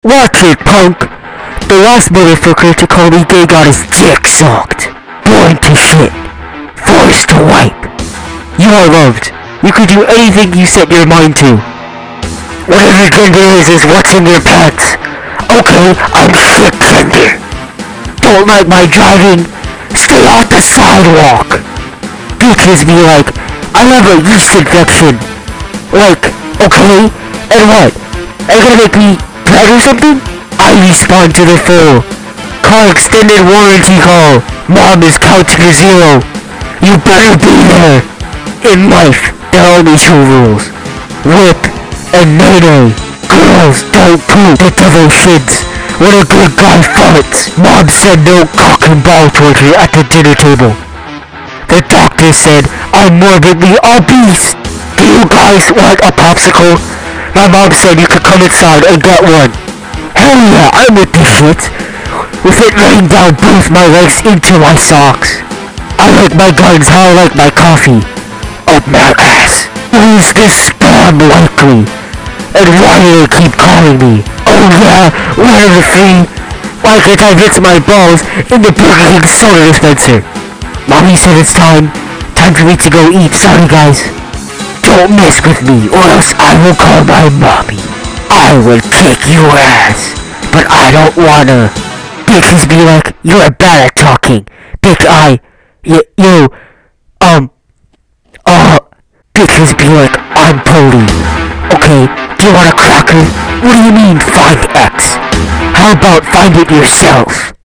Watch it, punk! The last motherfucker to call me gay got his dick sucked. Born to shit. Forced to wipe. You are loved. You can do anything you set your mind to. Whatever gender is, is what's in your pants. Okay, I'm shit gender. Don't like my driving? Stay off the sidewalk. Bitches be like, I have a yeast infection. Like, okay, and what? Are you gonna make me bread or something? I respond to the full. Car extended warranty call. Mom is counting to zero. You better be there. In life, there are only two rules. Whip and nay Girls don't poop. The devil shits. What a good guy farts. Mom said no cock and ball torture at the dinner table. The doctor said I'm morbidly obese. Do you guys want a popsicle? My mom said you could come inside and get one. Hell yeah, I'm with this shit. With it laying down both my legs into my socks. I like my guns how I like my coffee. Up my ass. Who is this spam likely? And why do they keep calling me? Oh yeah, where the free? Why can't I fix my balls in the Burger King soda dispenser? Mommy said it's time. Time for me to go eat. Sorry guys. Don't mess with me or else I will call my mommy. I will kick your ass. But I don't wanna. Bitches be like, you're bad at talking. Bitch, I, you, um, uh, bitches be like, I'm Poli. Okay, do you want a cracker? What do you mean, find X? How about find it yourself?